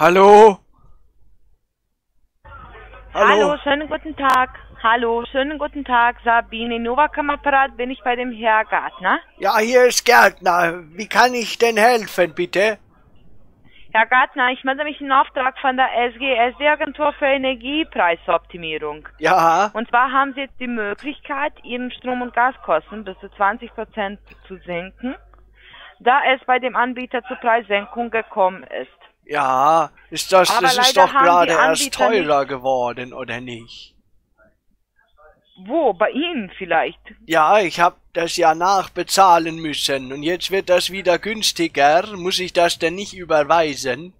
Hallo? Hallo, schönen guten Tag. Hallo, schönen guten Tag, Sabine Nowak am Apparat, bin ich bei dem Herr Gartner. Ja, hier ist Gärtner. Wie kann ich denn helfen, bitte? Herr Gartner, ich melde mich in Auftrag von der SGS, die Agentur für Energiepreisoptimierung. Ja, Und zwar haben Sie jetzt die Möglichkeit, Ihren Strom- und Gaskosten bis zu 20 Prozent zu senken, da es bei dem Anbieter zur Preissenkung gekommen ist. Ja. Ist das, Aber das ist doch gerade erst teurer geworden, oder nicht? Wo? Bei Ihnen vielleicht? Ja, ich hab das ja nachbezahlen müssen und jetzt wird das wieder günstiger. Muss ich das denn nicht überweisen?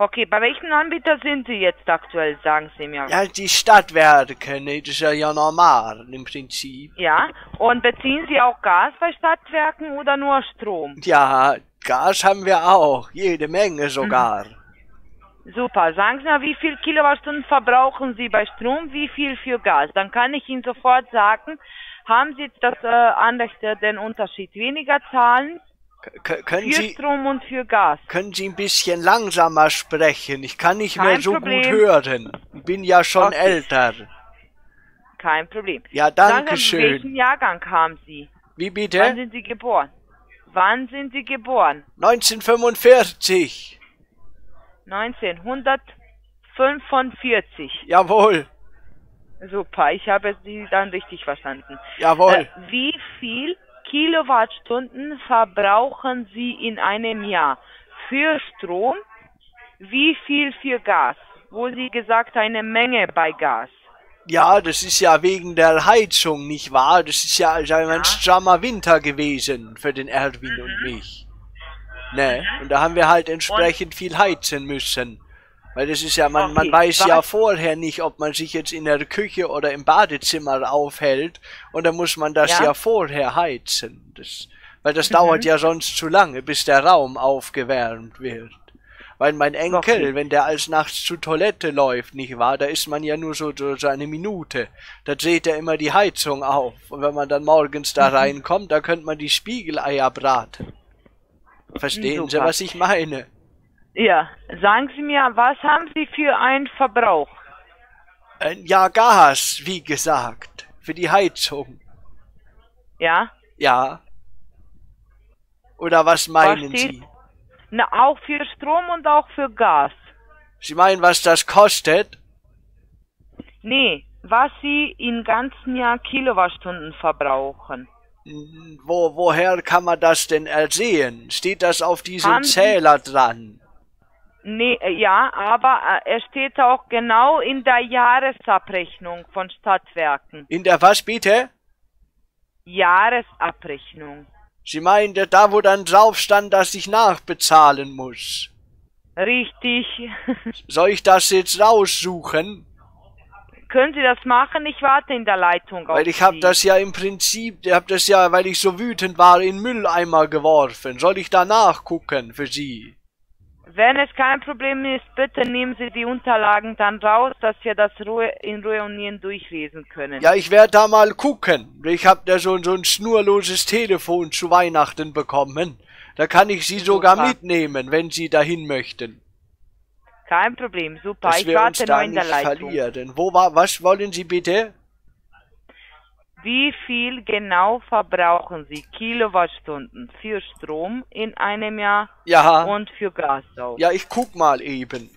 Okay, bei welchem Anbieter sind Sie jetzt aktuell, sagen Sie mir? Ja, die Stadtwerke, ne, das ist ja, ja normal im Prinzip. Ja, und beziehen Sie auch Gas bei Stadtwerken oder nur Strom? Ja, Gas haben wir auch, jede Menge sogar. Super, sagen Sie mal, wie viel Kilowattstunden verbrauchen Sie bei Strom, wie viel für Gas? Dann kann ich Ihnen sofort sagen, haben Sie das äh, Anrecht, äh, den Unterschied weniger zahlen K können für Sie Strom und für Gas? können Sie ein bisschen langsamer sprechen? Ich kann nicht mehr Kein so Problem. gut hören. Ich bin ja schon Okay. älter. Kein Problem. Ja, danke schön. welchen Jahrgang haben Sie? Wie Wann bitte? sind Sie geboren? Wann sind Sie geboren? 1945. 1945. Jawohl, Super, ich habe Sie dann richtig verstanden. jawohl. Äh, wie viel Kilowattstunden verbrauchen Sie in einem Jahr für Strom? Wie viel für Gas? Wo Sie gesagt eine Menge bei Gas. Ja, das ist ja wegen der Heizung, nicht wahr? Das ist ja also ein strammer Winter gewesen für den Erwin und mich. Ne? Und da haben wir halt entsprechend viel heizen müssen. Weil das ist ja, man, man Okay, weiß ja was- vorher nicht, ob man sich jetzt in der Küche oder im Badezimmer aufhält. Und dann muss man das ja, Ja. vorher heizen. Das, weil das dauert ja sonst zu lange, bis der Raum aufgewärmt wird. Weil mein Enkel, wenn der als nachts zur Toilette läuft, nicht wahr, da ist man ja nur so, so, so eine Minute. Da dreht er immer die Heizung auf. Und wenn man dann morgens da reinkommt, da könnte man die Spiegeleier braten. Verstehen Sie, Super. was ich meine? Ja, sagen Sie mir, was haben Sie für einen Verbrauch? Ja, Gas, wie gesagt. Für die Heizung. Ja? Ja. Oder was meinen steht- Sie? Na, auch für Strom und auch für Gas. Sie meinen, was das kostet? Nee, was Sie im ganzen Jahr Kilowattstunden verbrauchen. Hm, Wo, woher kann man das denn ersehen? Steht das auf diesem Haben Zähler dran? Nee, äh, ja, aber äh, es steht auch genau in der Jahresabrechnung von Stadtwerken. In der was bitte? Jahresabrechnung. Sie meinen, da- wo dann drauf stand, dass ich nachbezahlen muss. Richtig. Soll ich das jetzt raussuchen? Können Sie das machen? Ich warte in der Leitung auf Weil ich hab Sie. das ja im Prinzip, ich hab das ja, weil ich so wütend war, in Mülleimer geworfen. Soll ich da nachgucken für Sie? Wenn es kein Problem ist, bitte nehmen Sie die Unterlagen dann raus, dass wir das Ruhe, in Ruhe und Nieren durchlesen können. Ja, ich werde da mal gucken. Ich hab da so, so ein schnurloses Telefon zu Weihnachten bekommen. Da kann ich Sie sogar Super. mitnehmen, wenn Sie dahin möchten. Kein Problem, super. Dass ich wir uns warte nur in der nicht Leitung. verlieren. Wo war, was wollen Sie bitte? Wie viel genau verbrauchen Sie Kilowattstunden für Strom in einem Jahr Ja, und für Gas auch? ja, ich guck mal eben.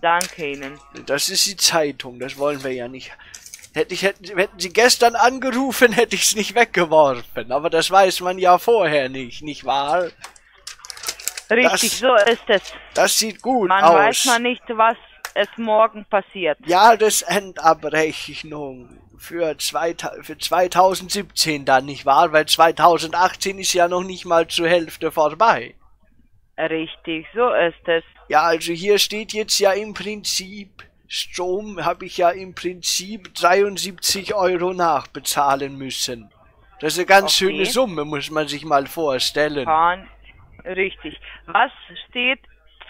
Danke Ihnen. Das ist die Zeitung, das wollen wir ja nicht. Hätte ich, hätten, hätten Sie gestern angerufen, hätte ich es nicht weggeworfen. Aber das weiß man ja vorher nicht, nicht wahr? Richtig, Das- so ist es. Das sieht gut Man aus. weiß man nicht, was es morgen passiert. Jahresendabrechnung für, zwei, für 2017 dann, nicht wahr? Weil 2018 ist ja noch nicht mal zur Hälfte vorbei. Richtig, so ist es. Ja, also hier steht jetzt ja im Prinzip, Strom habe ich ja im Prinzip 73 Euro nachbezahlen müssen. Das ist eine ganz Okay. schöne Summe, muss man sich mal vorstellen. Richtig. Was steht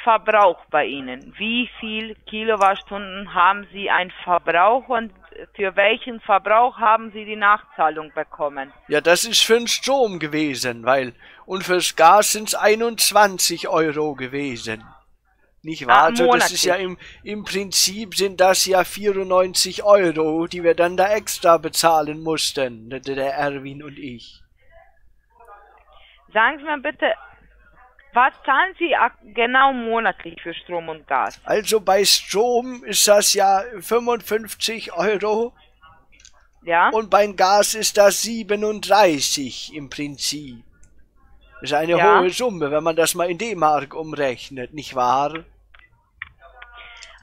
Verbrauch bei Ihnen? Wie viel Kilowattstunden haben Sie ein Verbrauch und für welchen Verbrauch haben Sie die Nachzahlung bekommen? Ja, das ist für den Strom gewesen, weil, und fürs Gas sind's 21 Euro gewesen. Nicht wahr? Ah, also das ist ja im, im Prinzip sind das ja 94 Euro, die wir dann da extra bezahlen mussten, der, der Erwin und ich. Sagen Sie mir bitte, was zahlen Sie genau monatlich für Strom und Gas? Also bei Strom ist das ja 55 Euro Ja? und beim Gas ist das 37 im Prinzip. Das ist eine Ja. hohe Summe, wenn man das mal in D-Mark umrechnet, nicht wahr?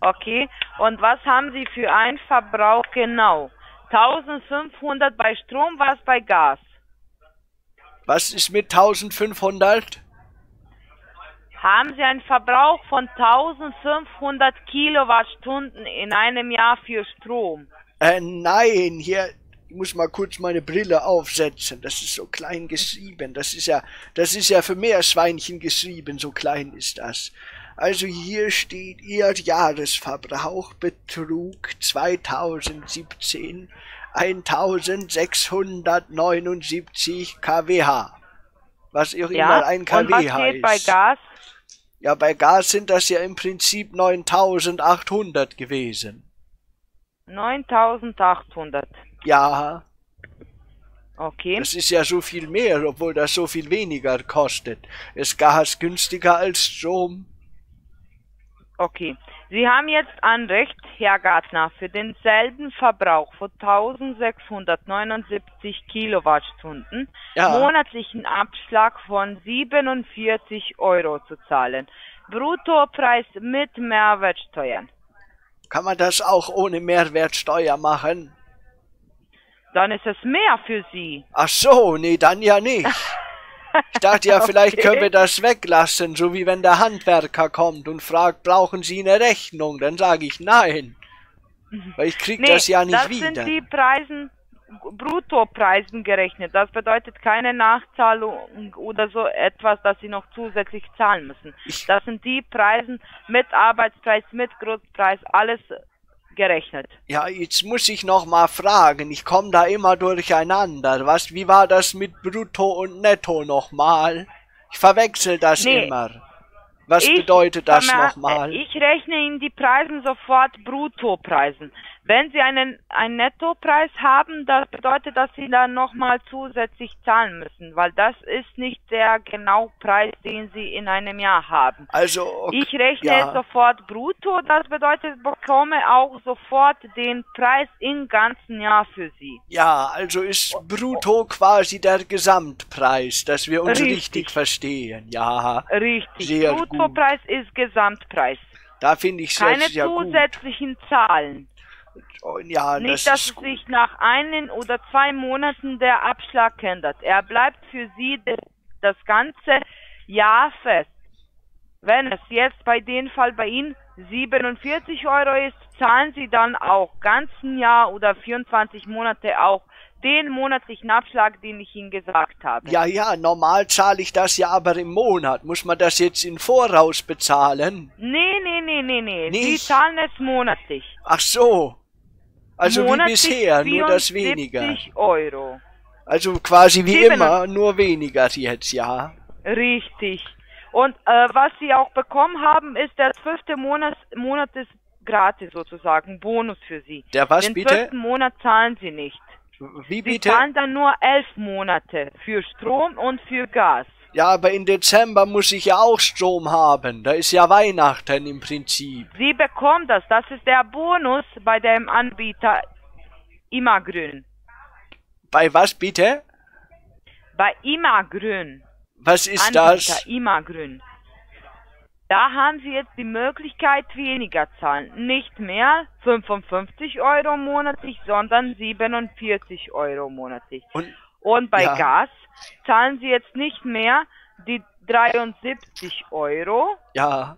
Okay. Und was haben Sie für einen Verbrauch genau? 1500 bei Strom, was bei Gas? Was ist mit 1500? Haben Sie einen Verbrauch von 1500 Kilowattstunden in einem Jahr für Strom? Äh, nein, hier, ich muss mal kurz meine Brille aufsetzen. Das ist so klein geschrieben. Das ist ja, das ist ja für Meerschweinchen geschrieben, so klein ist das. Also hier steht, Ihr Jahresverbrauch betrug 2017 1679 kWh. Was auch Ja? immer ein Und kW was heißt. steht bei Gas? Ja, bei Gas sind das ja im Prinzip 9800 gewesen. 9800. Ja, Okay. Das ist ja so viel mehr, obwohl das so viel weniger kostet. Ist Gas günstiger als Strom? Okay. Sie haben jetzt Anrecht, Herr Gartner, für denselben Verbrauch von 1679 Kilowattstunden Ja. monatlichen Abschlag von 47 Euro zu zahlen. Bruttopreis mit Mehrwertsteuern. Kann man das auch ohne Mehrwertsteuer machen? Dann ist es mehr für Sie. Ach so, nee, dann ja nicht. Ich dachte ja, vielleicht Okay. können wir das weglassen, so wie wenn der Handwerker kommt und fragt, brauchen Sie eine Rechnung? Dann sage ich nein. Weil ich krieg das ja nicht das wieder. sind die Preisen, Bruttopreisen gerechnet. Das bedeutet keine Nachzahlung oder so etwas, das Sie noch zusätzlich zahlen müssen. Das sind die Preisen mit Arbeitspreis, mit Grundpreis, alles gerechnet. Ja, jetzt muss ich noch mal fragen. Ich komme da immer durcheinander. Was, wie war das mit Brutto und Netto nochmal? Ich verwechsel das Nee. immer. Was Ich bedeutet das nochmal? Ich rechne Ihnen die Preisen sofort Bruttopreisen. Wenn Sie einen, einen Nettopreis haben, das bedeutet, dass Sie dann nochmal zusätzlich zahlen müssen, weil das ist nicht der genau Preis, den Sie in einem Jahr haben. Also, okay, Ich rechne ja. sofort brutto, das bedeutet, ich bekomme auch sofort den Preis im ganzen Jahr für Sie. Ja, also ist brutto quasi der Gesamtpreis, dass wir uns richtig, Richtig. verstehen. Ja, Richtig. Sehr gut. Bruttopreis ist Gesamtpreis. da finde ich Keine es ja gut. zusätzlichen Zahlen. Oh, Ja, Nicht, das dass sich nach einen oder zwei Monaten der Abschlag ändert. Er bleibt für Sie das ganze Jahr fest. Wenn es jetzt bei dem Fall bei Ihnen 47 Euro ist, zahlen Sie dann auch ganzen Jahr oder 24 Monate auch den monatlichen Abschlag, den ich Ihnen gesagt habe. Ja, ja, normal zahle ich das ja aber im Monat. Muss man das jetzt in Voraus bezahlen? Nee, nee, nee, nee, nee. Sie Nicht? zahlen es monatlich. Ach so. Also wie bisher, nur das 74 weniger. Euro. Also quasi wie Sieben- immer, nur weniger jetzt, ja. Richtig. Und äh, was Sie auch bekommen haben, ist der zwölfte Monat, Monat ist gratis sozusagen, Bonus für Sie. Der was Den bitte? zwölften Monat zahlen Sie nicht. Wie Sie bitte? zahlen dann nur elf Monate für Strom und für Gas. Ja, aber in Dezember muss ich ja auch Strom haben. Da ist ja Weihnachten im Prinzip. Sie bekommen das. Das ist der Bonus bei dem Anbieter Immergrün. Bei was bitte? Bei Immergrün. Was ist Anbieter das? Immergrün. Da haben Sie jetzt die Möglichkeit, weniger zahlen. Nicht mehr 55 Euro monatlich, sondern 47 Euro monatlich. Und Und bei Ja. Gas zahlen Sie jetzt nicht mehr die 73 Euro, ja,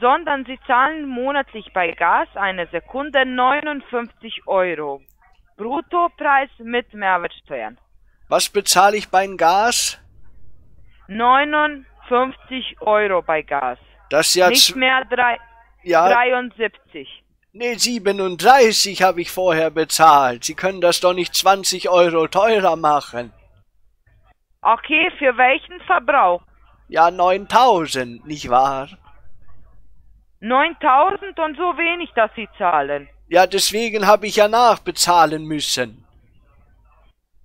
sondern Sie zahlen monatlich bei Gas eine Sekunde 59 Euro. Bruttopreis mit Mehrwertsteuern. was bezahle ich beim Gas? 59 Euro bei Gas. Das ist ja, Nicht mehr drei, ja 73. nee, 37 habe ich vorher bezahlt. Sie können das doch nicht 20 Euro teurer machen. Okay, für welchen Verbrauch? Ja, 9000, nicht wahr? 9000 und so wenig, dass Sie zahlen. Ja, deswegen habe ich ja nachbezahlen müssen.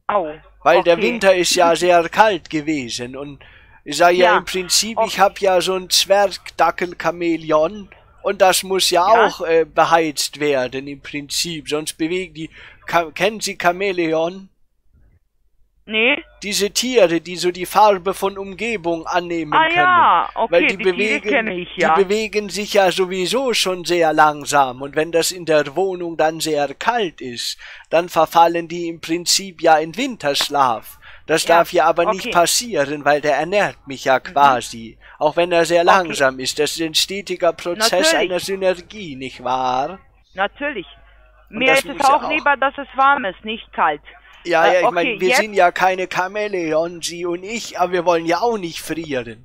Au. Weil okay. der Winter ist ja sehr kalt gewesen und ich sage ja, Ja, im Prinzip, okay. ich habe ja so ein Zwergdackel-Chamäleon und das muss ja, Ja. auch äh, beheizt werden im Prinzip, sonst bewegen die. Ka kennen Sie Chamäleon? Nee? Diese Tiere, die so die Farbe von Umgebung annehmen Ah können. ja, okay, Weil die, die bewegen, ich, ja. die bewegen sich ja sowieso schon sehr langsam und wenn das in der Wohnung dann sehr kalt ist, dann verfallen die im Prinzip ja in Winterschlaf. Das Ja, darf ja aber nicht okay. Mhm. passieren, weil der ernährt mich ja quasi. Auch wenn er sehr langsam ist. Das ist ein stetiger Prozess Natürlich. einer Synergie, nicht wahr? Natürlich. Und Mir ist es auch, auch- lieber, dass es warm ist, nicht kalt. Ja, Äh, ja, ich okay, meine, wir jetzt- sind ja keine Chamäleon, Sie und ich, aber wir wollen ja auch nicht frieren.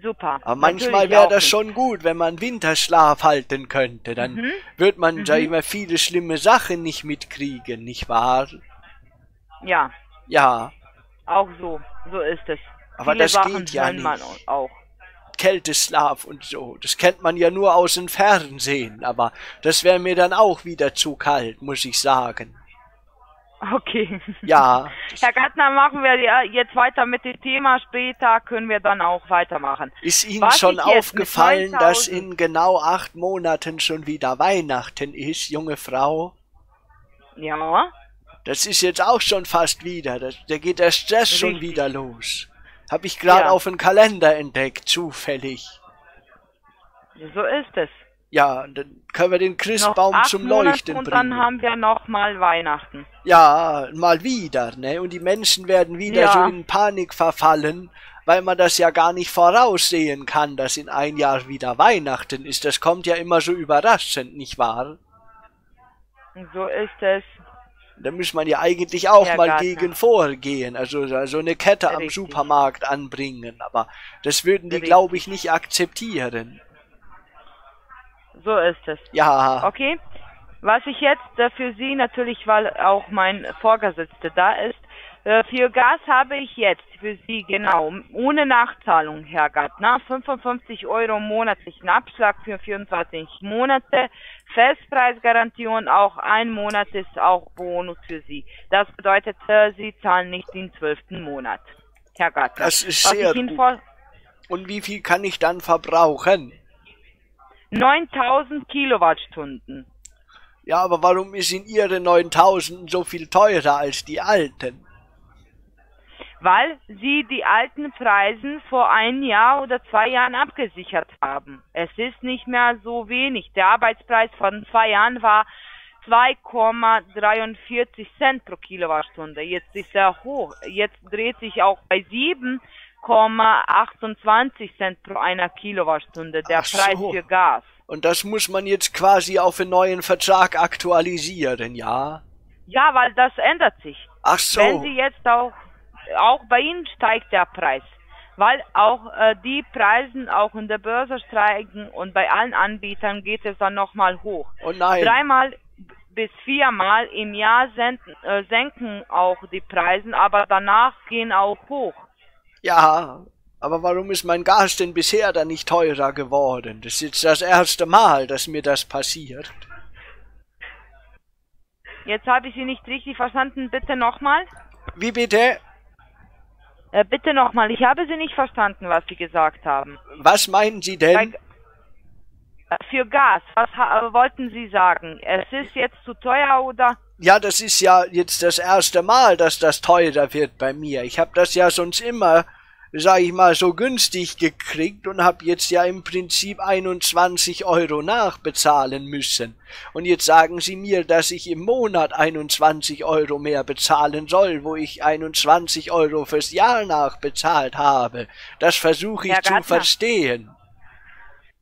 Super. Aber manchmal wäre das nicht. schon gut, wenn man Winterschlaf halten könnte. Dann Mhm. wird man, sag ich mal, viele schlimme Sachen nicht mitkriegen, nicht wahr? Ja, Ja, auch so. So ist es. Aber Viele das geht ja kann man nicht. auch. Kälteschlaf und so. Das kennt man ja nur aus dem Fernsehen, aber das wäre mir dann auch wieder zu kalt, muss ich sagen. Okay. Ja, Herr Gartner, machen wir jetzt weiter mit dem Thema. Später können wir dann auch weitermachen. ist Ihnen Was schon aufgefallen, dass 9000 in genau acht Monaten schon wieder Weihnachten ist, junge Frau? Ja, Das ist jetzt auch schon fast wieder. Das, da geht der Stress schon Richtig. wieder los. Hab ich gerade Ja. auf dem Kalender entdeckt, zufällig. so ist es. Ja, und dann können wir den Noch Christbaum acht zum Monate Leuchten und bringen. dann haben wir noch mal Weihnachten. ja, mal wieder, ne? Und die Menschen werden wieder Ja. so in Panik verfallen, weil man das ja gar nicht voraussehen kann, dass in ein Jahr wieder Weihnachten ist. Das kommt ja immer so überraschend, nicht wahr? So ist es. Da muss man ja eigentlich auch Herr mal Gartner. gegen vorgehen, also so so eine Kette am. Supermarkt anbringen, aber das würden die, glaube ich, nicht akzeptieren. So ist es. Ja, Okay. Was ich jetzt für Sie natürlich, weil auch mein Vorgesetzter da ist, für Gas habe ich jetzt für Sie genau, ohne Nachzahlung, Herr Gartner, 55 Euro monatlichen Abschlag für 24 Monate, Festpreisgarantie und auch ein Monat ist auch Bonus für Sie. Das bedeutet, äh, Sie zahlen nicht den zwölften Monat, Herr Gartner. Das ist sehr gut. und wie viel kann ich dann verbrauchen? 9000 Kilowattstunden. Ja, aber warum ist in Ihre 9000 so viel teurer als die alten? Weil sie die alten Preisen vor ein Jahr oder zwei Jahren abgesichert haben. Es ist nicht mehr so wenig. Der Arbeitspreis von zwei Jahren war 2,43 Cent pro Kilowattstunde. Jetzt ist er hoch. Jetzt dreht sich auch bei 7,28 Cent pro einer Kilowattstunde der so. Preis für Gas. Und das muss man jetzt quasi auf einen neuen Vertrag aktualisieren, ja? Ja, weil das ändert sich. Ach so. Wenn Sie jetzt auch, auch bei Ihnen steigt der Preis, weil auch äh, die Preisen auch in der Börse steigen und bei allen Anbietern geht es dann nochmal hoch. Oh nein. Dreimal bis viermal im Jahr senken, äh, senken auch die Preise, aber danach gehen auch hoch. Ja, aber warum ist mein Gas denn bisher dann nicht teurer geworden? Das ist jetzt das erste Mal, dass mir das passiert. Jetzt habe ich Sie nicht richtig verstanden. Bitte nochmal. Wie bitte? Äh, bitte nochmal. Ich habe Sie nicht verstanden, was Sie gesagt haben. Was meinen Sie Bei, denn? äh, für Gas, was äh, wollten Sie sagen? Es ist jetzt zu teuer oder? Ja, das ist ja jetzt das erste Mal, dass das teurer wird bei mir. Ich habe das ja sonst immer, sag ich mal, so günstig gekriegt und habe jetzt ja im Prinzip 21 Euro nachbezahlen müssen. Und jetzt sagen Sie mir, dass ich im Monat 21 Euro mehr bezahlen soll, wo ich 21 Euro fürs Jahr nachbezahlt habe. Das versuche ich zu verstehen.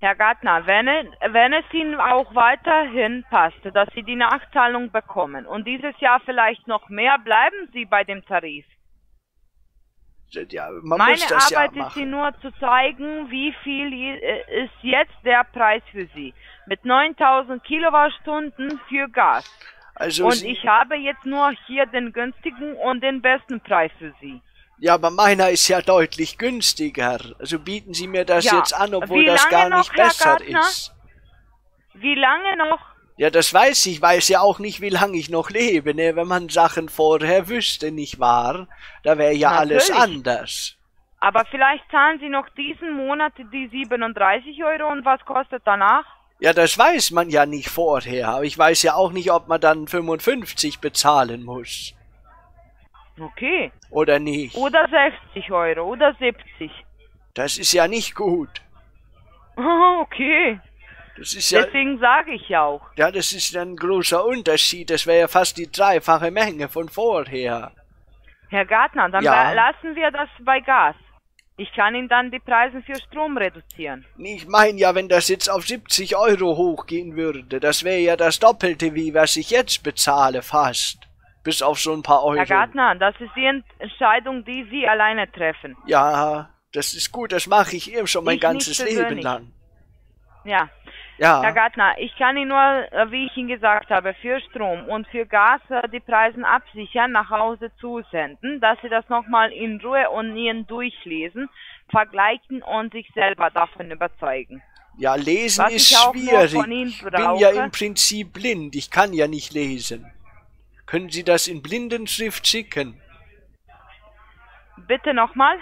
Herr Gartner, wenn, wenn es Ihnen auch weiterhin passt, dass Sie die Nachzahlung bekommen und dieses Jahr vielleicht noch mehr, bleiben Sie bei dem Tarif. Ja, man Meine muss das Arbeit ja ist. Ihnen nur zu zeigen, wie viel äh, ist jetzt der Preis für Sie. Mit 9000 Kilowattstunden für Gas. Also Und Sie- ich habe jetzt nur hier den günstigen und den besten Preis für Sie. Ja, aber meiner ist ja deutlich günstiger. Also bieten Sie mir das Ja, jetzt an, obwohl das gar noch, nicht Herr besser Gartner? ist. Wie lange noch? Ja, das weiß ich. Ich weiß ja auch nicht, wie lange ich noch lebe, ne? Wenn man Sachen vorher wüsste, nicht wahr? Da wäre ja alles Natürlich. anders. Aber vielleicht zahlen Sie noch diesen Monat die 37 Euro und was kostet danach? Ja, das weiß man ja nicht vorher. Aber ich weiß ja auch nicht, ob man dann 55 bezahlen muss. Okay. Oder nicht. Oder 60 Euro oder 70. Das ist ja nicht gut. Okay. Ist ja, Deswegen sage ich ja auch. ja, das ist ein großer Unterschied. Das wäre ja fast die dreifache Menge von vorher. Herr Gartner, dann Ja. lassen wir das bei Gas. Ich kann Ihnen dann die Preise für Strom reduzieren. Ich meine ja, wenn das jetzt auf 70 Euro hochgehen würde, das wäre ja das Doppelte, wie was ich jetzt bezahle, fast. Bis auf so ein paar Euro. Herr Gartner, das ist die Ent- Entscheidung, die Sie alleine treffen. Ja, das ist gut, das mache ich eben schon mein Ich ganzes Leben lang. Ja. Ja, Herr Gartner, ich kann Ihnen nur, äh, wie ich Ihnen gesagt habe, für Strom und für Gas äh, die Preise absichern, nach Hause zusenden, dass Sie das nochmal in Ruhe und Ihren durchlesen, vergleichen und sich selber davon überzeugen. ja, lesen was ist schwierig. von Ihnen Ich bin ja im Prinzip blind, ich kann ja nicht lesen. Können Sie das in Blindenschrift schicken? Bitte nochmal?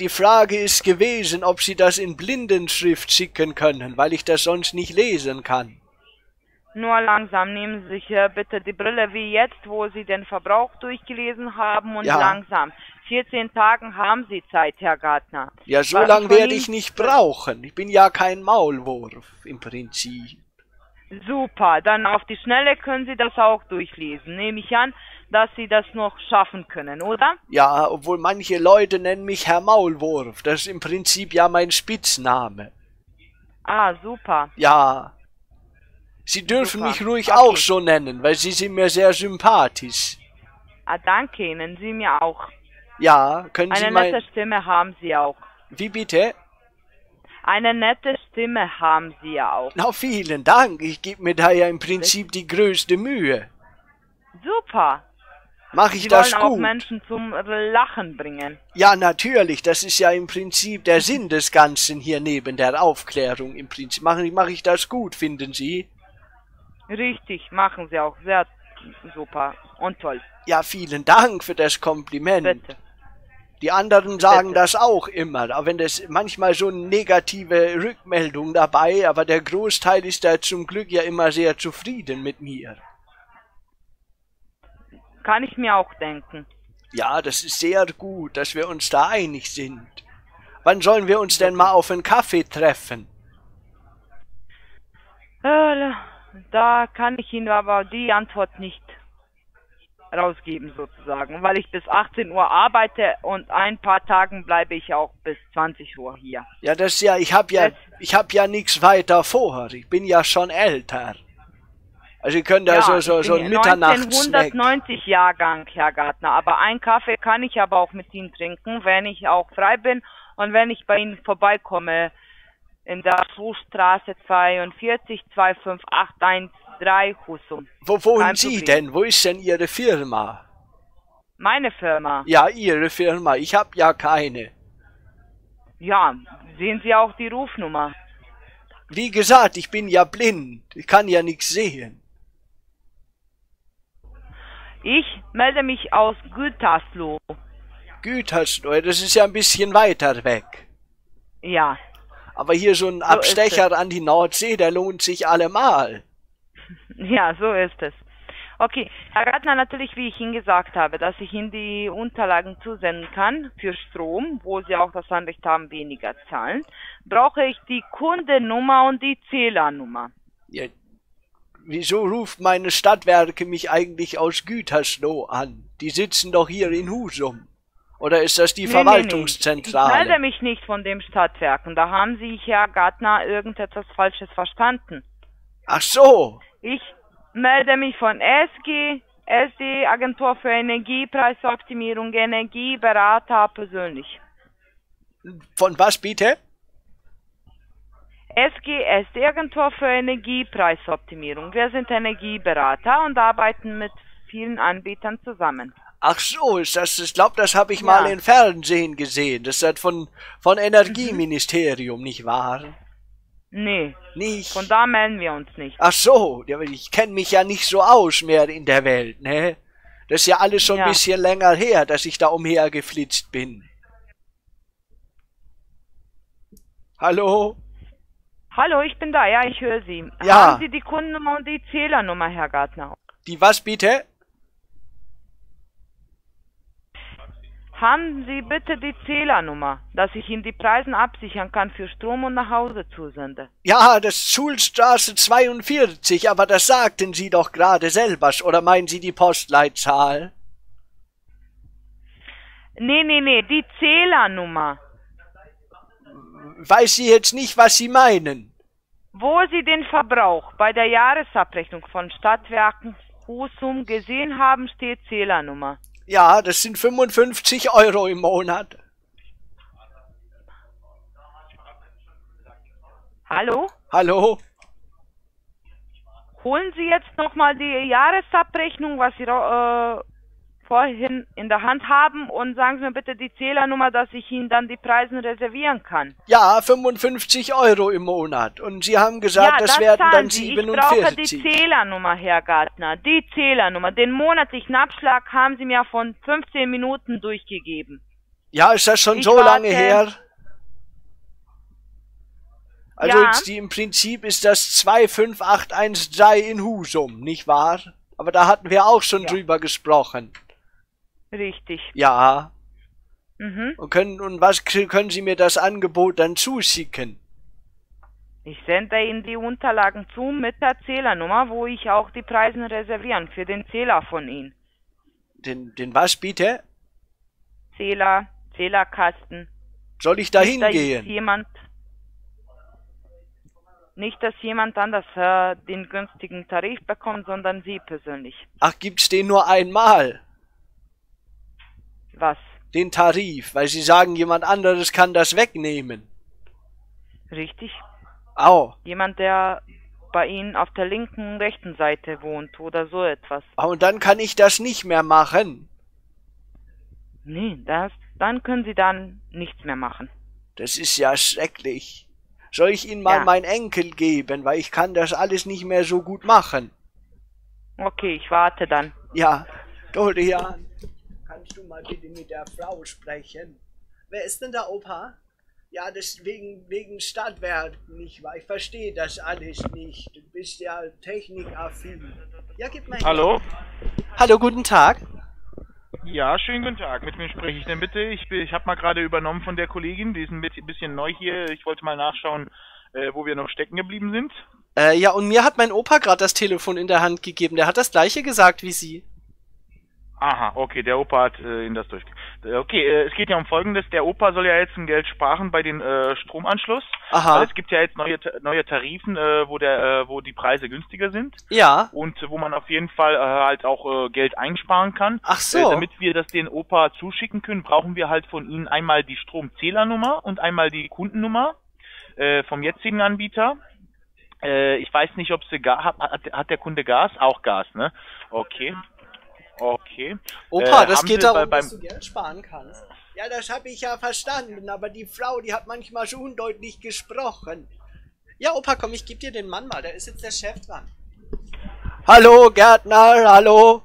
Die Frage ist gewesen, ob Sie das in Blindenschrift schicken können, weil ich das sonst nicht lesen kann. Nur langsam nehmen Sie sich äh, bitte die Brille wie jetzt, wo Sie den Verbrauch durchgelesen haben und Ja. langsam. 14 Tagen haben Sie Zeit, Herr Gartner. Ja, so lange werde ich nicht brauchen. Ich bin ja kein Maulwurf im Prinzip. Super, dann auf die Schnelle können Sie das auch durchlesen. Nehme ich an, dass Sie das noch schaffen können, oder? Ja, obwohl manche Leute nennen mich Herr Maulwurf. Das ist im Prinzip ja mein Spitzname. Ah, super. Ja. Sie dürfen Super. mich ruhig Okay. auch so nennen, weil Sie sind mir sehr sympathisch. Ah, danke Ihnen, Sie mir auch. Ja, können Sie Eine mein... nette Stimme haben Sie auch. Wie bitte? Eine nette Stimme haben Sie ja auch. Na, vielen Dank. Ich gebe mir da ja im Prinzip die größte Mühe. Super. Mache ich Sie das wollen auch gut? Menschen zum Lachen bringen. Ja, natürlich. Das ist ja im Prinzip der Sinn des Ganzen hier neben der Aufklärung. Im Prinzip mache ich, mache ich das gut, finden Sie? Richtig, machen Sie auch. Sehr super und toll. Ja, vielen Dank für das Kompliment. Bitte. Die anderen sagen das auch immer, auch wenn das manchmal so eine negative Rückmeldung dabei, aber der Großteil ist da zum Glück ja immer sehr zufrieden mit mir. Kann ich mir auch denken. Ja, das ist sehr gut, dass wir uns da einig sind. Wann sollen wir uns denn mal auf einen Kaffee treffen? Äh, Da kann ich Ihnen aber die Antwort nicht rausgeben sozusagen, weil ich bis 18 Uhr arbeite und ein paar Tagen bleibe ich auch bis 20 Uhr hier. Ja, das ja, ich hab ja, Das- ich hab ja nichts weiter vor. Ich bin ja schon älter. Also ihr könnt da so, so, ich so bin ein Mitternachtssnack. 1990 Jahrgang, Herr Gartner, aber einen Kaffee kann ich aber auch mit Ihnen trinken, wenn ich auch frei bin und wenn ich bei Ihnen vorbeikomme in der Fußstraße 42 25813 Husum. Wo wohnen Sie denn? Wo ist denn Ihre Firma? Meine Firma. Ja, Ihre Firma. Ich hab ja keine. Ja, sehen Sie auch die Rufnummer. Wie gesagt, ich bin ja blind. Ich kann ja nichts sehen. Ich melde mich aus Gütersloh. Gütersloh, das ist ja ein bisschen weiter weg. Ja, Aber hier so ein Abstecher an die Nordsee, der lohnt sich allemal. Ja, so ist es. Okay, Herr Gartner, natürlich, wie ich Ihnen gesagt habe, dass ich Ihnen die Unterlagen zusenden kann für Strom, wo Sie auch das Anrecht haben, weniger zahlen, brauche ich die Kundennummer und die Zählernummer. Ja, wieso ruft meine Stadtwerke mich eigentlich aus Gütersloh an? Die sitzen doch hier in Husum. Oder ist das die Nee, nee, nee. Ich Verwaltungszentrale? melde mich nicht von dem Stadtwerken. Da haben Sie, Herr Gartner, irgendetwas Falsches verstanden. Ach so. Ich melde mich von SG, SD, Agentur für Energiepreisoptimierung, Energieberater persönlich. Von was bitte? SG, SD, Agentur für Energiepreisoptimierung. Wir sind Energieberater und arbeiten mit vielen Anbietern zusammen. Ach so, ist das, ich glaube, das habe ich mal Ja. im Fernsehen gesehen. Das ist von, von Energieministerium, nicht wahr? Nee, Nicht? von da melden wir uns nicht. Ach so, ich kenne mich ja nicht so aus mehr in der Welt, ne? Das ist ja alles schon Ja. ein bisschen länger her, dass ich da umhergeflitzt bin. Hallo? Hallo, ich bin da, ja, ich höre Sie. Ja. Haben Sie die Kundennummer und die Zählernummer, Herr Gartner? Die was bitte? Haben Sie bitte die Zählernummer, dass ich Ihnen die Preise absichern kann für Strom und nach Hause zusende? Ja, das ist Schulstraße 42, aber das sagten Sie doch gerade selber, oder meinen Sie die Postleitzahl? Nee, nee, nee, die Zählernummer. Weiß Sie jetzt nicht, was Sie meinen? Wo Sie den Verbrauch bei der Jahresabrechnung von Stadtwerken Husum gesehen haben, steht Zählernummer. Ja, das sind 55 Euro im Monat. Hallo? Hallo? Holen Sie jetzt nochmal die Jahresabrechnung, was Sie äh, vorhin in der Hand haben und sagen Sie mir bitte die Zählernummer, dass ich Ihnen dann die Preise reservieren kann. Ja, 55 Euro im Monat. Und Sie haben gesagt, ja, das, werden zahlen dann Sie. Ich brauche die 47. Zählernummer, Herr Gartner. Die Zählernummer. Den monatlichen Abschlag haben Sie mir von 15 Minuten durchgegeben. Ja, ist das schon Ich so lange her? Also Ja. die, im Prinzip ist das 25813 in Husum, nicht wahr? Aber da hatten wir auch schon Ja. drüber gesprochen. Richtig. Ja. Mhm. Und können, und was können Sie mir das Angebot dann zuschicken? Ich sende Ihnen die Unterlagen zu mit der Zählernummer, wo ich auch die Preise reservieren für den Zähler von Ihnen. Den, den was bitte? Zähler, Zählerkasten. Soll ich da hingehen? jemand, nicht, dass jemand anders äh, den günstigen Tarif bekommt, sondern Sie persönlich. Ach, gibt's den nur einmal? Was? Den Tarif, weil Sie sagen, jemand anderes kann das wegnehmen. Richtig? Au. Jemand, der bei Ihnen auf der linken, rechten Seite wohnt oder so etwas. Und dann kann ich das nicht mehr machen. Nee, das, dann können Sie dann nichts mehr machen. Das ist ja schrecklich. Soll ich Ihnen mal Ja. meinen Enkel geben, weil ich kann das alles nicht mehr so gut machen. Okay, ich warte dann. Ja, Dorian, kannst du mal bitte mit der Frau sprechen? Wer ist denn der Opa? Ja, das wegen, wegen Stadtwerk nicht, weil ich verstehe das alles nicht. Du bist ja technikaffin. Ja, gib mal. Hallo? Hallo, guten Tag. Ja, schönen guten Tag. Mit wem spreche ich denn bitte? Ich, ich habe mal gerade übernommen von der Kollegin, die ist ein bisschen- bisschen neu hier. Ich wollte mal nachschauen, äh, wo wir noch stecken geblieben sind. Äh, ja, und mir hat mein Opa gerade das Telefon in der Hand gegeben. Der hat das gleiche gesagt wie Sie. Aha, okay, der Opa hat äh, Ihnen das durch. Äh, Okay, äh, es geht ja um Folgendes. Der Opa soll ja jetzt ein Geld sparen bei den äh, Stromanschluss. Aha. Weil es gibt ja jetzt neue, neue Tarifen, äh, wo, der, äh, wo die Preise günstiger sind Ja. und wo man auf jeden Fall äh, halt auch äh, Geld einsparen kann. Ach so. Äh, damit wir das den Opa zuschicken können, brauchen wir halt von Ihnen einmal die Stromzählernummer und einmal die Kundennummer äh, vom jetzigen Anbieter. Äh, ich weiß nicht, ob sie Ga hat, hat, hat der Kunde Gas? Auch Gas, ne? Okay. Okay. Opa, Äh, das geht darum, bei- beim- dass du Geld sparen kannst. Ja, das habe ich ja verstanden, aber die Frau, die hat manchmal so undeutlich gesprochen. Ja, Opa, komm, ich geb dir den Mann mal. Da ist jetzt der Chef dran. Hallo, Gärtner, hallo.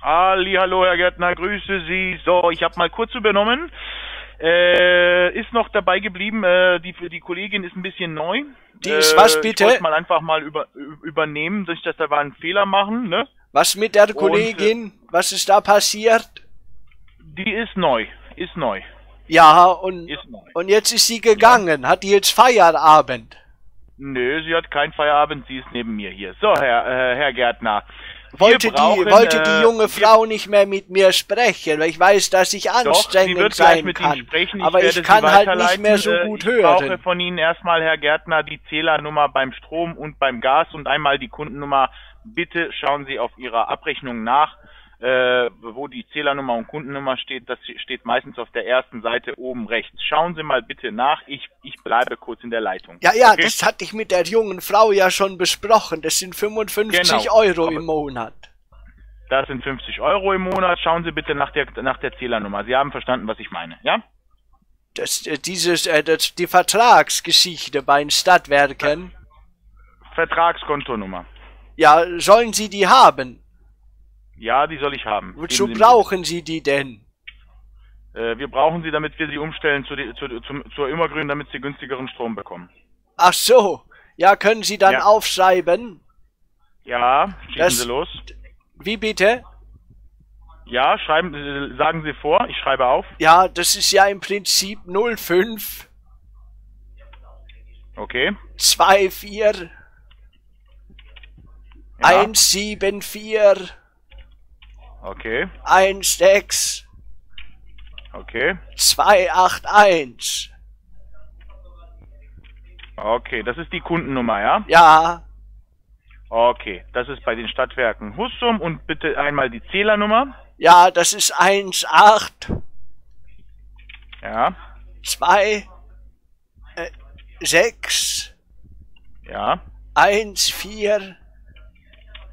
Ali, hallo Herr Gärtner, grüße Sie. So, ich habe mal kurz übernommen. Äh, ist noch dabei geblieben. Äh, die die Kollegin ist ein bisschen neu. Die ist äh, was, bitte? Ich wollte mal einfach mal über, übernehmen, dass ich das da war einen Fehler machen. Ne? Was mit der äh, Kollegin? Was ist da passiert? Die ist neu, ist neu, Ja, und, ist neu. und jetzt ist sie gegangen. Hat die jetzt Feierabend? Nö, sie hat keinen Feierabend, sie ist neben mir hier. So, Herr, äh, Herr Gärtner. Wollte, brauchen, die, wollte äh, die junge wir- Frau nicht mehr mit mir sprechen, weil ich weiß, dass ich Doch, anstrengend gleich sein mit kann. Ihnen sprechen. aber ich kann halt nicht mehr so Äh, gut ich brauche hören. von Ihnen erstmal, Herr Gärtner, die Zählernummer beim Strom und beim Gas und einmal die Kundennummer. Bitte schauen Sie auf Ihrer Abrechnung nach, äh, wo die Zählernummer und Kundennummer steht. Das steht meistens auf der ersten Seite oben rechts. Schauen Sie mal bitte nach. Ich, ich bleibe kurz in der Leitung. Ja, ja, Okay? das hatte ich mit der jungen Frau ja schon besprochen. Das sind 55 Genau, Euro im Monat. Das sind 50 Euro im Monat. Schauen Sie bitte nach der, nach der Zählernummer. Sie haben verstanden, was ich meine, ja? Das, äh, dieses, äh, das, die Vertragsgeschichte bei den Stadtwerken. Vertragskontonummer. Ja, sollen Sie die haben? Ja, die soll ich haben. Wozu brauchen Sie die denn? Äh, wir brauchen sie, damit wir sie umstellen zu die, zu, zum, zur Immergrün, damit sie günstigeren Strom bekommen. Ach so. Ja, können Sie dann Ja. aufschreiben? Ja, schießen Das- Sie los. Wie bitte? Ja, schreiben, sagen Sie vor, ich schreibe auf. Ja, das ist ja im Prinzip 05 Okay. 24 Ja. 174 Okay. 16 Okay. 281. Okay, das ist die Kundennummer, ja? Ja, Okay, das ist bei den Stadtwerken Husum und bitte einmal die Zählernummer. ja, das ist 18 Ja, 2 äh, 6 ja, 14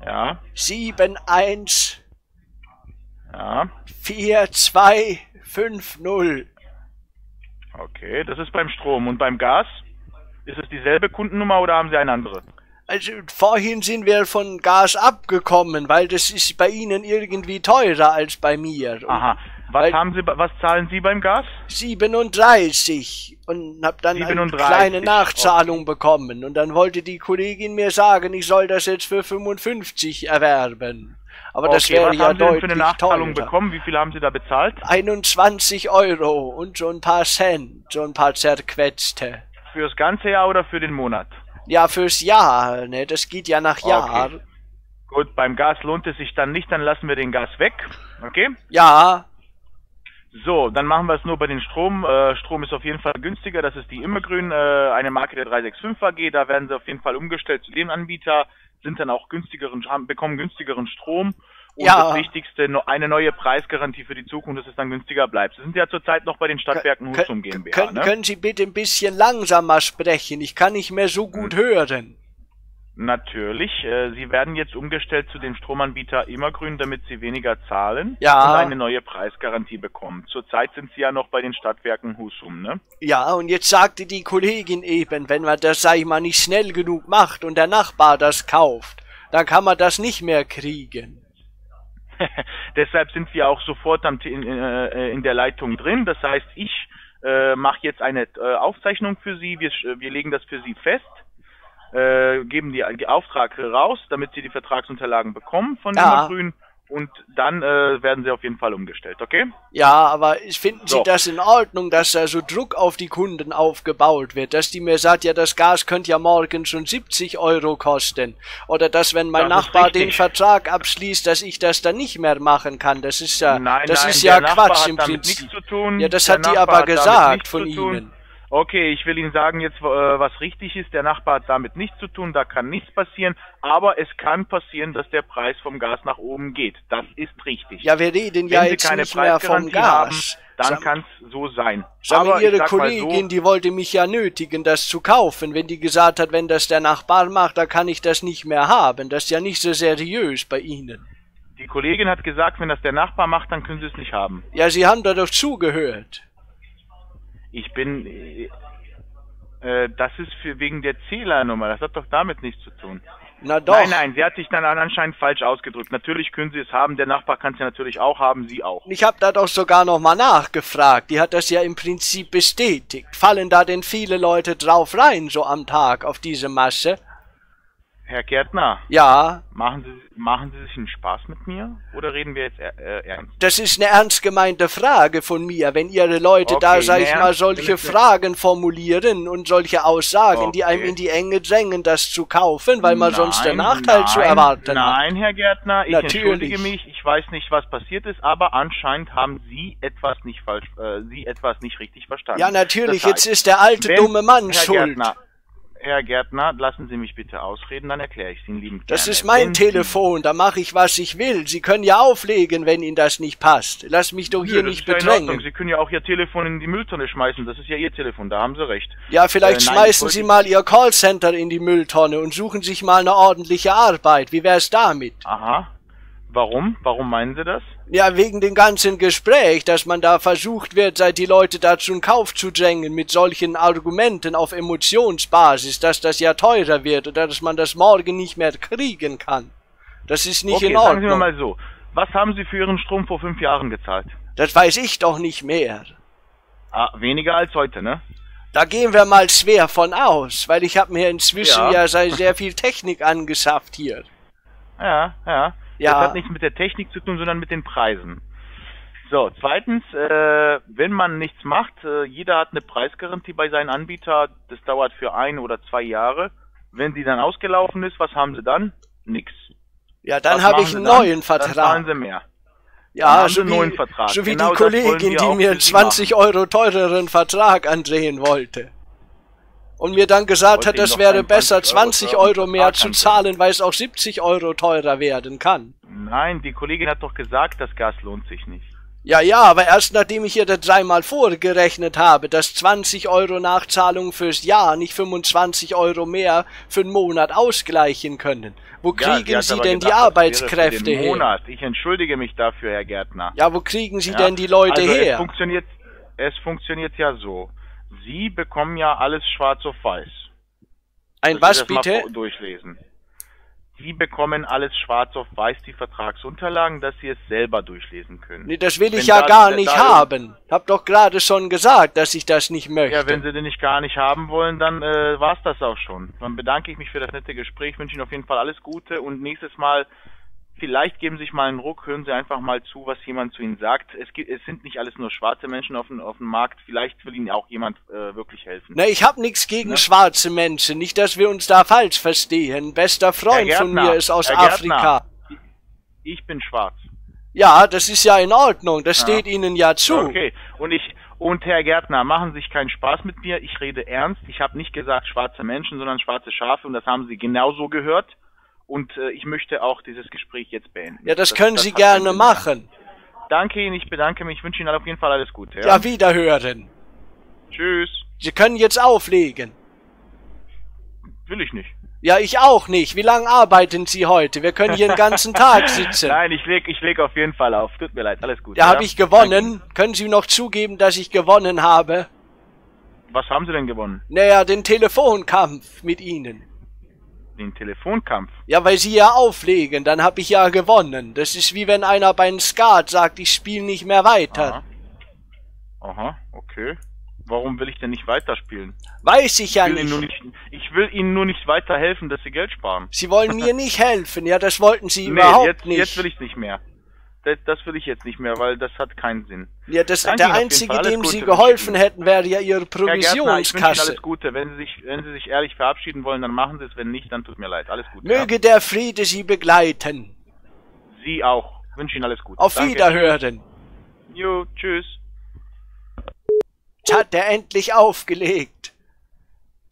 ja, 71 ja. 4250. Okay, das ist beim Strom. Und beim Gas? Ist es dieselbe Kundennummer oder haben Sie eine andere? Also vorhin sind wir von Gas abgekommen, weil das ist bei Ihnen irgendwie teurer als bei mir. Und Aha. Was Weil- haben Sie, was zahlen Sie beim Gas? 37 und hab dann 37, eine kleine Nachzahlung bekommen und dann wollte die Kollegin mir sagen, ich soll das jetzt für 55 erwerben. Aber das okay, wäre was ja haben Sie denn für eine Nachzahlung teurer. bekommen? Wie viel haben Sie da bezahlt? 21 Euro und so ein paar Cent, so ein paar zerquetschte. Für das ganze Jahr oder für den Monat? Ja, fürs Jahr, ne? Das geht ja nach Jahr. Okay. Gut, beim Gas lohnt es sich dann nicht, dann lassen wir den Gas weg. Okay? Ja, So, dann machen wir es nur bei den Strom. Äh, Strom ist auf jeden Fall günstiger. Das ist die Immergrün, äh, eine Marke der 365 AG. Da werden sie auf jeden Fall umgestellt zu dem Anbieter, sind dann auch günstigeren, haben, bekommen günstigeren Strom. Und Ja. das Wichtigste, eine neue Preisgarantie für die Zukunft, dass es dann günstiger bleibt. Sie sind ja zurzeit noch bei den Stadtwerken Husum GmbH, können, ne? können Sie bitte ein bisschen langsamer sprechen? Ich kann nicht mehr so Hm. gut hören. Natürlich. Äh, Sie werden jetzt umgestellt zu dem Stromanbieter Immergrün, damit Sie weniger zahlen Ja. und eine neue Preisgarantie bekommen. Zurzeit sind Sie ja noch bei den Stadtwerken Husum, ne? Ja, und jetzt sagte die Kollegin eben, wenn man das, sag ich mal, nicht schnell genug macht und der Nachbar das kauft, dann kann man das nicht mehr kriegen. Deshalb sind wir auch sofort am, Te- in, äh, in der Leitung drin. Das heißt, ich äh, mache jetzt eine äh, Aufzeichnung für Sie. Wir, sch- wir legen das für Sie fest, äh, geben die, die Aufträge raus, damit Sie die Vertragsunterlagen bekommen von Ja. ja. Grün. Und dann äh, werden Sie auf jeden Fall umgestellt, okay? Ja, aber finden Sie So. das in Ordnung, dass da so Druck auf die Kunden aufgebaut wird, dass die mir sagt, ja, das Gas könnte ja morgen schon 70 Euro kosten. Oder dass, wenn mein Das Nachbar den. Vertrag abschließt, dass ich das dann nicht mehr machen kann. Das ist ja, Nein, das nein, ist ja Quatsch im Prinzip. Ja, das Der hat die Nachbar aber hat damit gesagt von. Ihnen. Okay, ich will Ihnen sagen jetzt, äh, was richtig ist. Der Nachbar hat damit nichts zu tun, da kann nichts passieren. Aber es kann passieren, dass der Preis vom Gas nach oben geht. Das ist richtig. Ja, wir reden Wenn ja Sie jetzt keine nicht mehr vom Preisgarantie haben, Gas. dann kann es so sein. Sag Aber Ihre Kollegin, so, die wollte mich ja nötigen, das zu kaufen. Wenn die gesagt hat, wenn das der Nachbar macht, dann kann ich das nicht mehr haben. Das ist ja nicht so seriös bei Ihnen. die Kollegin hat gesagt, wenn das der Nachbar macht, dann können Sie es nicht haben. Ja, Sie haben da doch zugehört. Ich bin, äh, äh, das ist für wegen der Zählernummer. Das hat doch damit nichts zu tun. Na doch. Nein, nein, sie hat sich dann anscheinend falsch ausgedrückt. Natürlich können Sie es haben, der Nachbar kann es ja natürlich auch haben, Sie auch. Ich habe da doch sogar noch mal nachgefragt. Die hat das ja im Prinzip bestätigt. Fallen da denn viele Leute drauf rein, so am Tag, auf diese Masse? Herr Gärtner, Ja, machen Sie, machen Sie sich einen Spaß mit mir oder reden wir jetzt äh, äh, ernst? das ist eine ernst gemeinte Frage von mir. Wenn Ihre Leute da, Okay, sag ich mal, solche Fragen formulieren und solche Aussagen, die einem Okay. in die Enge drängen, das zu kaufen, weil man sonst den Nein, Nachteil zu nein, erwarten hat. Nein, Herr Gärtner, ich Natürlich. entschuldige mich. Ich weiß nicht, was passiert ist, aber anscheinend haben Sie etwas nicht falsch, äh, Sie etwas nicht richtig verstanden. Ja, natürlich, Das heißt, jetzt ist der alte wenn- dumme Mann Herr schuld. Gärtner, Herr Gärtner, lassen Sie mich bitte ausreden, dann erkläre ich es Ihnen liebend Das gerne. ist mein Wenn Telefon, da mache ich, was ich will. Sie können ja auflegen, wenn Ihnen das nicht passt. Lass mich doch Nö, hier das nicht ja bedrängen. Sie können ja auch Ihr Telefon in die Mülltonne schmeißen. Das ist ja Ihr Telefon, da haben Sie recht. Ja, vielleicht Äh, nein, schmeißen Sie mal Ihr Callcenter in die Mülltonne und suchen sich mal eine ordentliche Arbeit. Wie wär's damit? Aha. Warum? Warum meinen Sie das? Ja, wegen dem ganzen Gespräch, dass man da versucht wird, seit die Leute dazu in Kauf zu drängen mit solchen Argumenten auf Emotionsbasis, dass das ja teurer wird oder dass man das morgen nicht mehr kriegen kann. Das ist nicht okay, in Ordnung. sagen Sie mir mal so. Was haben Sie für Ihren Strom vor fünf Jahren gezahlt? Das weiß ich doch nicht mehr. Ah, weniger als heute, ne? Da gehen wir mal schwer von aus, weil ich habe mir inzwischen Ja. ja, sehr, sehr viel Technik angeschafft hier. Ja, ja. Ja. Das hat nichts mit der Technik zu tun, sondern mit den Preisen. So, zweitens, äh, wenn man nichts macht, äh, jeder hat eine Preisgarantie bei seinem Anbieter, das dauert für ein oder zwei Jahre. Wenn die dann ausgelaufen ist, was haben sie dann? Nix. Ja, dann habe ich einen neuen Dann zahlen Vertrag. sie mehr. Ja, einen wie, neuen Vertrag. so wie Genau die Kollegin, die mir einen Sie 20 Euro teureren Vertrag andrehen wollte. Und mir dann gesagt hat, das wäre besser 20 Euro 20 teuren Euro mehr Vertrag zu zahlen, weil es auch 70 Euro teurer werden kann. Nein, die Kollegin hat doch gesagt, das Gas lohnt sich nicht. Ja, ja, aber erst nachdem ich ihr das dreimal vorgerechnet habe, dass 20 Euro Nachzahlung fürs Jahr nicht 25 Euro mehr für den Monat ausgleichen können. Wo Ja, kriegen Sie denn die gedacht, für Arbeitskräfte her? Monat. Ich entschuldige mich dafür, Herr Gärtner. Ja, wo kriegen Sie Ja, denn die Leute also Es her? funktioniert, es funktioniert ja so. Sie bekommen ja alles schwarz auf weiß. Ein was das bitte? durchlesen. Sie bekommen alles schwarz auf weiß, die Vertragsunterlagen, dass Sie es selber durchlesen können. Nee, das will ich Wenn ja da- gar nicht da- haben. Hab doch gerade schon gesagt, dass ich das nicht möchte. Ja, wenn Sie den nicht gar nicht haben wollen, dann äh, war's das auch schon. Dann bedanke ich mich für das nette Gespräch, wünsche Ihnen auf jeden Fall alles Gute und nächstes Mal, vielleicht geben Sie sich mal einen Ruck, hören Sie einfach mal zu, was jemand zu Ihnen sagt. Es, gibt, es sind nicht alles nur schwarze Menschen auf dem, auf dem Markt, vielleicht will Ihnen auch jemand äh, wirklich helfen. Na, ich hab nichts gegen Ne? schwarze Menschen, nicht, dass wir uns da falsch verstehen. Bester Freund Herr von Gärtner, mir ist aus Gärtner. Afrika. Ich bin schwarz. Ja, das ist ja in Ordnung, das Ja. steht Ihnen ja zu. Okay, und ich und Herr Gärtner, machen Sie sich keinen Spaß mit mir. Ich rede ernst. Ich habe nicht gesagt schwarze Menschen, sondern schwarze Schafe und das haben Sie genauso gehört. Und äh, ich möchte auch dieses Gespräch jetzt beenden. Ja, das können Sie hat keinen gerne machen. Danke Ihnen, ich bedanke mich. Ich wünsche Ihnen auf jeden Fall alles Gute. Ja? Ja, wiederhören. Tschüss. Sie können jetzt auflegen. Will ich nicht. Ja, ich auch nicht. Wie lange arbeiten Sie heute? Wir können hier den ganzen Tag sitzen. Nein, ich leg, ich leg auf jeden Fall auf. Tut mir leid, alles gut. Ja, habe ich gewonnen. Können Sie noch zugeben, dass ich gewonnen habe? Was haben Sie denn gewonnen? Naja, den Telefonkampf mit Ihnen. Den Telefonkampf. Ja, weil Sie ja auflegen, dann habe ich ja gewonnen. Das ist wie wenn einer beim Skat sagt, ich spiele nicht mehr weiter. Aha. Aha, okay. Warum will ich denn nicht weiterspielen? Weiß ich ja Ich nur nicht. nicht, ich will Ihnen nur nicht weiterhelfen, dass Sie Geld sparen. Sie wollen mir nicht helfen. Ja, das wollten Sie Nee, überhaupt jetzt, nicht. jetzt will ich nicht mehr. Das, das will ich jetzt nicht mehr, weil das hat keinen Sinn. ja, das, Danke der Einzige, dem Gute Sie geholfen ich hätten, wäre ja Ihre Herr Gärtner, ich wünsche Ihnen Provisionskasse. alles Gute. Wenn Sie sich, wenn Sie sich ehrlich verabschieden wollen, dann machen Sie es. Wenn nicht, dann tut mir leid. Alles Gute. Möge der Friede Sie begleiten. Sie auch. Wünsche Ihnen alles Gute. Auf Danke. Wiederhören. Jo, tschüss. Jetzt hat er endlich aufgelegt.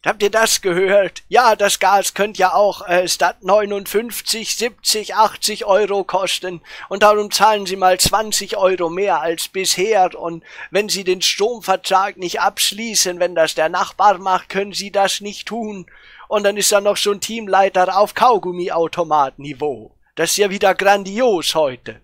Habt ihr das gehört? Ja, das Gas könnte ja auch äh, statt 59, 70, 80 Euro kosten. Und darum zahlen Sie mal 20 Euro mehr als bisher. Und wenn Sie den Stromvertrag nicht abschließen, wenn das der Nachbar macht, können Sie das nicht tun. Und dann ist da noch so ein Teamleiter auf Kaugummiautomatniveau. Das ist ja wieder grandios heute.